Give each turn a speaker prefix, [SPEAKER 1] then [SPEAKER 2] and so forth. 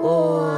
[SPEAKER 1] 우와.